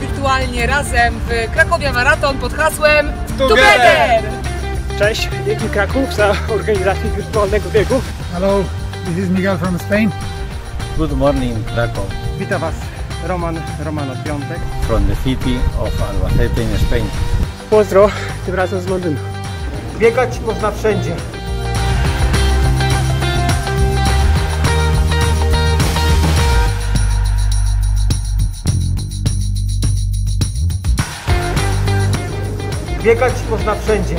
wirtualnie razem w Krakowie Maraton pod hasłem Together! Cześć, Biegi Kraków za organizację wirtualnego biegu. Hello, this is Miguel from Spain. Good morning, Krakow, Witam Was Roman, Romano Piątek. from the city of Albacete in Spain. Pozdro, tym razem z Londynu. Biegać można wszędzie. Biegać można wszędzie.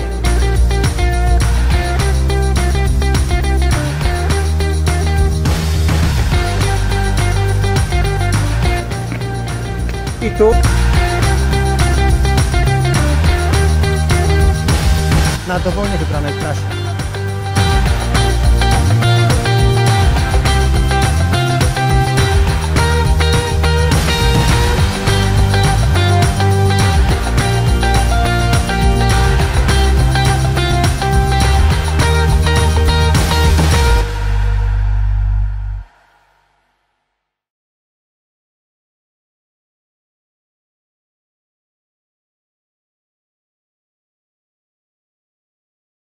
I tu. Na dowolnie wybranej trasie.